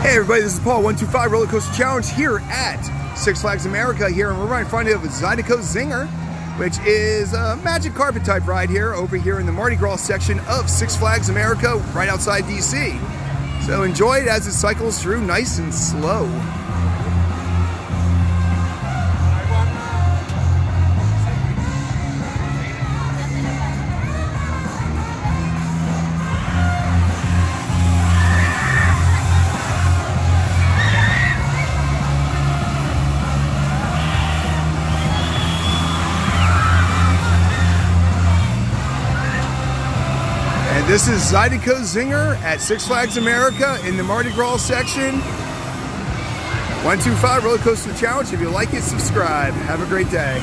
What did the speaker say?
Hey everybody, this is Paul, 125 Roller Coaster Challenge here at Six Flags America here, and we're right in front of Zydeco Zinger, which is a magic carpet type ride here over here in the Mardi Gras section of Six Flags America right outside DC. So enjoy it as it cycles through nice and slow. This is Zydeco Zinger at Six Flags America in the Mardi Gras section. 125 Roller Coaster Challenge. If you like it, subscribe. Have a great day.